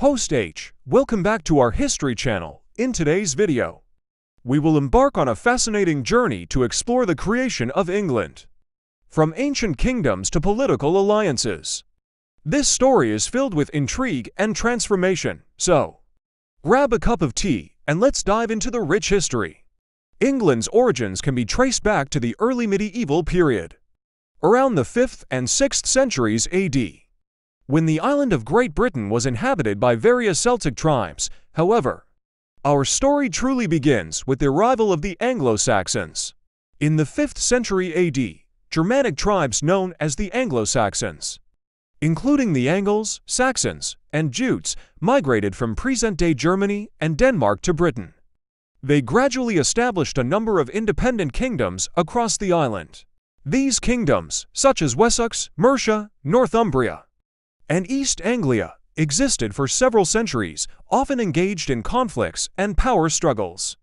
Host H, welcome back to our History channel. In today's video, we will embark on a fascinating journey to explore the creation of England. From ancient kingdoms to political alliances. This story is filled with intrigue and transformation, so grab a cup of tea and let's dive into the rich history. England's origins can be traced back to the early medieval period, around the 5th and 6th centuries AD. When the island of Great Britain was inhabited by various Celtic tribes, however, our story truly begins with the arrival of the Anglo-Saxons. In the 5th century AD, Germanic tribes known as the Anglo-Saxons including the Angles, Saxons, and Jutes, migrated from present-day Germany and Denmark to Britain. They gradually established a number of independent kingdoms across the island. These kingdoms, such as Wessex, Mercia, Northumbria, and East Anglia, existed for several centuries, often engaged in conflicts and power struggles.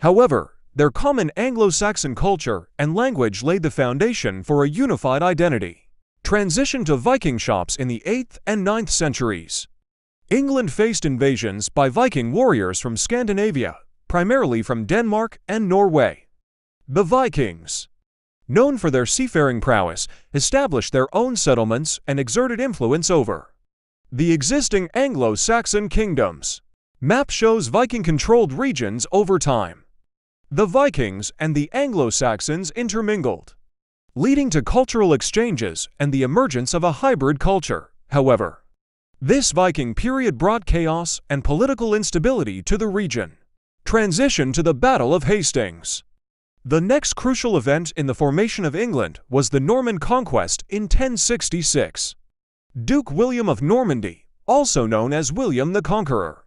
However, their common Anglo-Saxon culture and language laid the foundation for a unified identity Transition to Viking shops in the 8th and 9th centuries. England faced invasions by Viking warriors from Scandinavia, primarily from Denmark and Norway. The Vikings, known for their seafaring prowess, established their own settlements and exerted influence over the existing Anglo-Saxon kingdoms. Map shows Viking-controlled regions over time. The Vikings and the Anglo-Saxons intermingled leading to cultural exchanges and the emergence of a hybrid culture, however. This Viking period brought chaos and political instability to the region. Transition to the Battle of Hastings. The next crucial event in the formation of England was the Norman conquest in 1066. Duke William of Normandy, also known as William the Conqueror,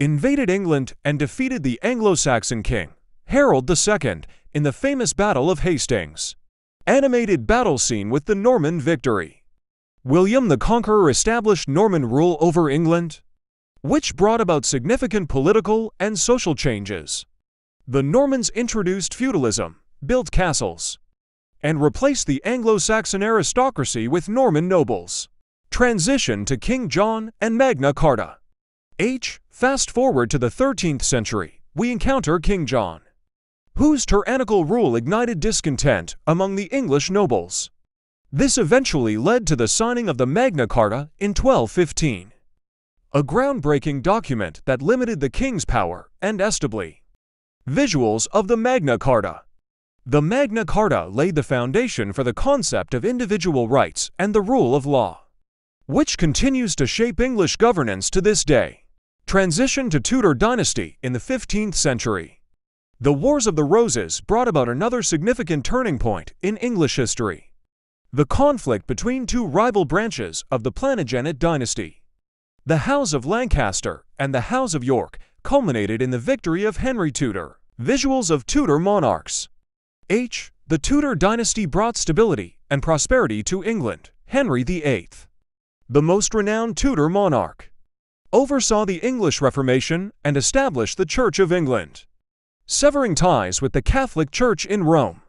invaded England and defeated the Anglo-Saxon king, Harold II, in the famous Battle of Hastings. Animated battle scene with the Norman victory. William the Conqueror established Norman rule over England, which brought about significant political and social changes. The Normans introduced feudalism, built castles, and replaced the Anglo-Saxon aristocracy with Norman nobles. Transition to King John and Magna Carta. H. Fast forward to the 13th century, we encounter King John whose tyrannical rule ignited discontent among the English nobles. This eventually led to the signing of the Magna Carta in 1215, a groundbreaking document that limited the king's power and established visuals of the Magna Carta. The Magna Carta laid the foundation for the concept of individual rights and the rule of law, which continues to shape English governance to this day. Transition to Tudor dynasty in the 15th century. The Wars of the Roses brought about another significant turning point in English history. The conflict between two rival branches of the Plantagenet dynasty, the House of Lancaster and the House of York, culminated in the victory of Henry Tudor. Visuals of Tudor monarchs. H. The Tudor dynasty brought stability and prosperity to England. Henry VIII, the most renowned Tudor monarch, oversaw the English Reformation and established the Church of England severing ties with the Catholic Church in Rome.